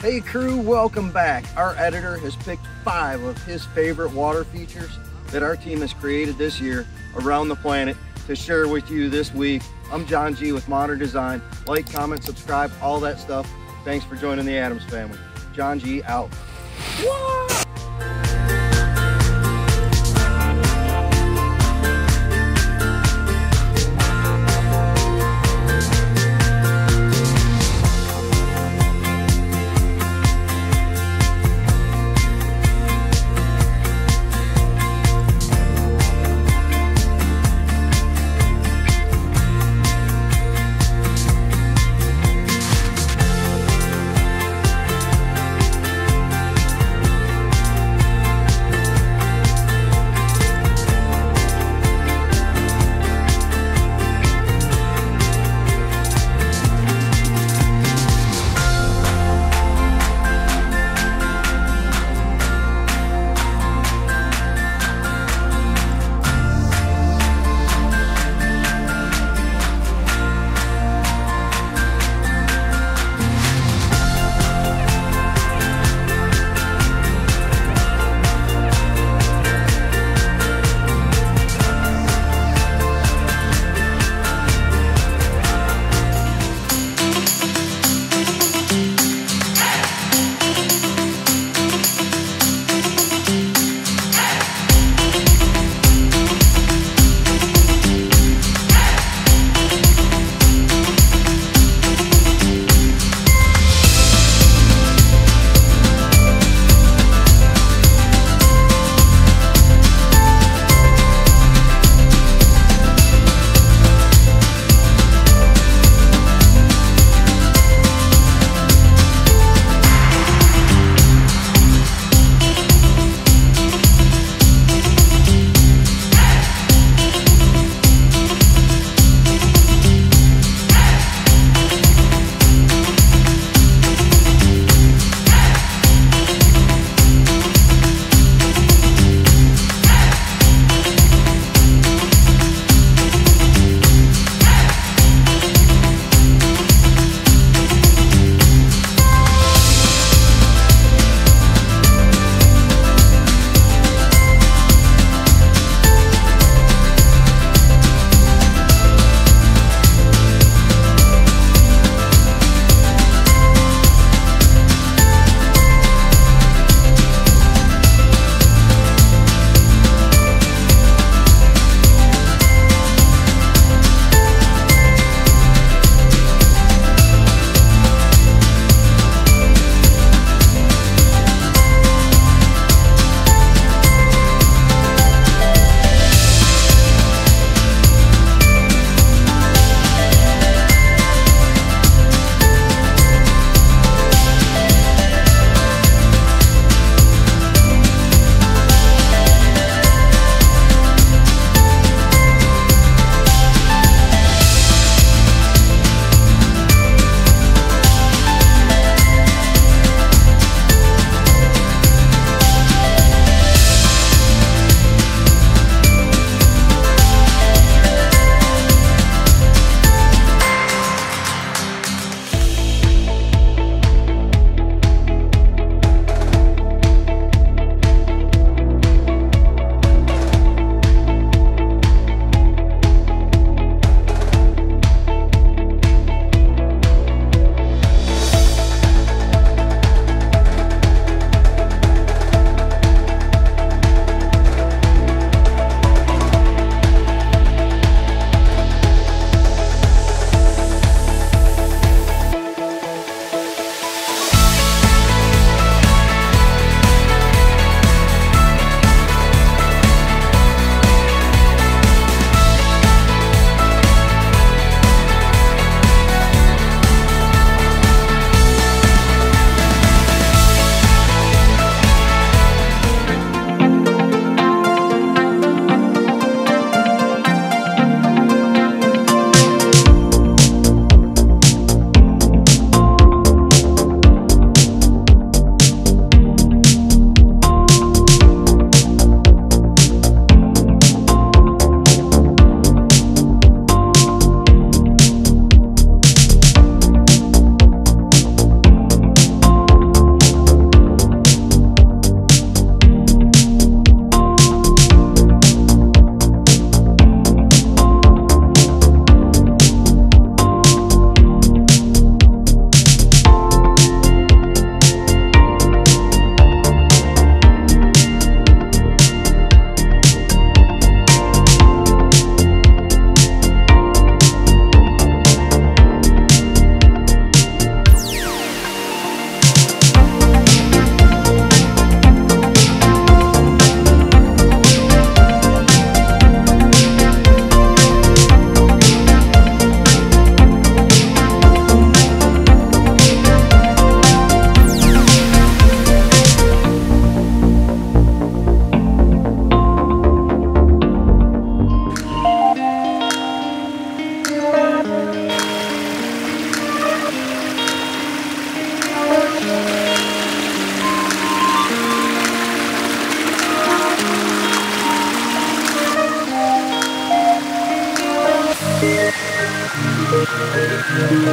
Hey crew, welcome back. Our editor has picked five of his favorite water features that our team has created this year around the planet to share with you this week. I'm John G with Modern Design. Like, comment, subscribe, all that stuff. Thanks for joining the Adams family. John G out.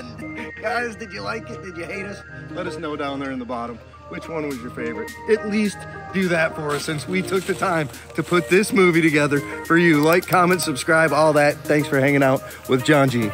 end. Guys, did you like it? Did you hate us? Let us know down there in the bottom which one was your favorite. At least do that for us since we took the time to put this movie together for you. Like, comment, subscribe, all that. Thanks for hanging out with John G.